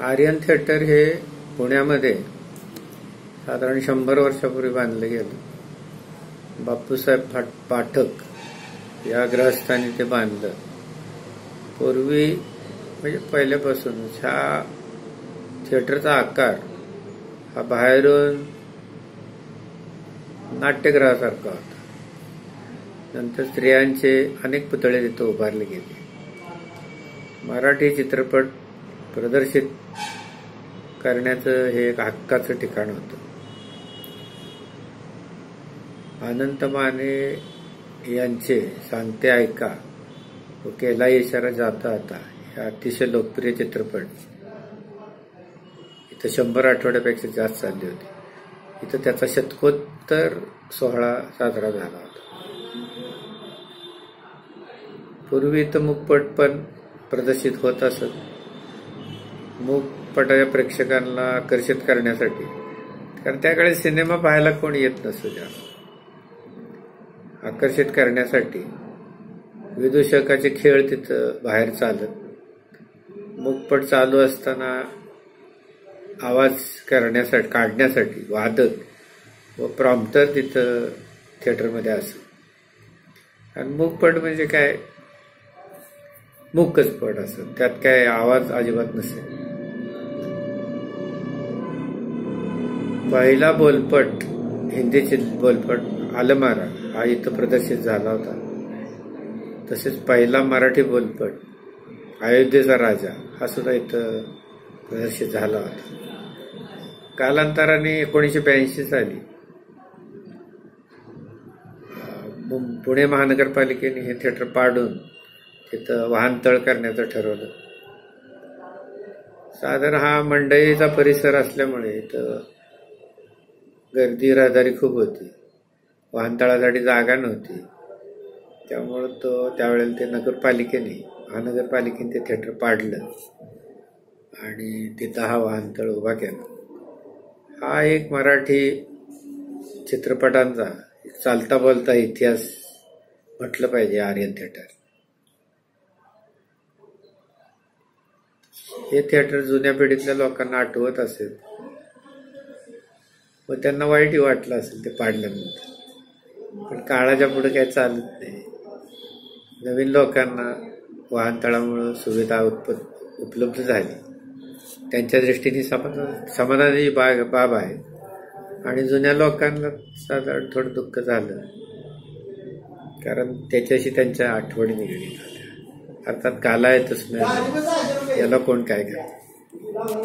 Aryan theatre हे पुण्यामध्ये साधारण शंभर वर्षापूर्वी बांधलं गेलं. बापूसाहेब फाट पाठक या ग्रहस्थानी ते बांधलं. पूर्वी म्हणजे पहिल्यापासून ह्या थिएटरचा आकार हा बाहेरून नाट्यगृहासारखा होता. नंतर स्त्रियांचे अनेक पुतळे तिथं उभारले गेले. मराठी चित्रपट प्रदर्शित करण्याचं हे एक हक्काचं ठिकाण होतं. अनंत माने यांचे सांगते ऐका व केला इशारा जाता आता हे अतिशय लोकप्रिय चित्रपट. इथं शंभर आठवड्यापेक्षा जास्त चालले होते. इथं त्याचा शतकोत्तर सोहळा साजरा झाला होता. पूर्वी इथं मुकपट पण प्रदर्शित होत असत. मूकपटाच्या प्रेक्षकांना आकर्षित करण्यासाठी. कारण त्याकडे सिनेमा पाहायला कोण येत नसतो जास्त. आकर्षित करण्यासाठी विदूषकाचे खेळ तिथं बाहेर चालत. मूकपट चालू असताना आवाज करण्यासाठी काढण्यासाठी वादक व प्रॉम्प्टर तिथं थिएटरमध्ये असत. आणि मूकपट म्हणजे काय? मुकच पट असत. त्यात काय आवाज अजिबात नसेल. पहिला बोलपट हिंदीचे बोलपट आलमारा हा इथं प्रदर्शित झाला होता. तसेच पहिला मराठी बोलपट अयोध्येचा राजा हा सुद्धा इथं प्रदर्शित झाला होता. कालांतराने एकोणीसशे ब्याऐंशी साली पुणे महानगरपालिकेने हे थिएटर पाडून तिथं वाहनतळ करण्याचं ठरवलं. साधारण हा मंडईचा परिसर असल्यामुळे इथं गर्दी रहदारी खूप होती. वाहनतळासाठी जागा नव्हती. त्यामुळं तो त्यावेळेला ते नगरपालिकेने महानगरपालिकेने ते थिएटर पाडलं आणि तिथं हा वाहनतळ उभा केला. हा एक मराठी चित्रपटांचा चालता बोलता इतिहास म्हटलं पाहिजे आर्यन थिएटर हे थिएटर जुन्या पिढीतल्या लोकांना आठवत असेल. व त्यांना वाईटही वाटलं असेल ते पाडल्यानंतर. पण काळाच्या पुढे काही चालत नाही. नवीन लोकांना वाहनतळामुळं सुविधा उत्पन्न उपलब्ध झाली. त्यांच्या दृष्टीने समाधान समाधानी बाग बाब आहे. आणि जुन्या लोकांना साधारण थोडं दुःख झालं. कारण त्याच्याशी त्यांच्या आठवणी निगडीत होत्या. अर्थात काला येतच नाही. याला कोण काय करतं?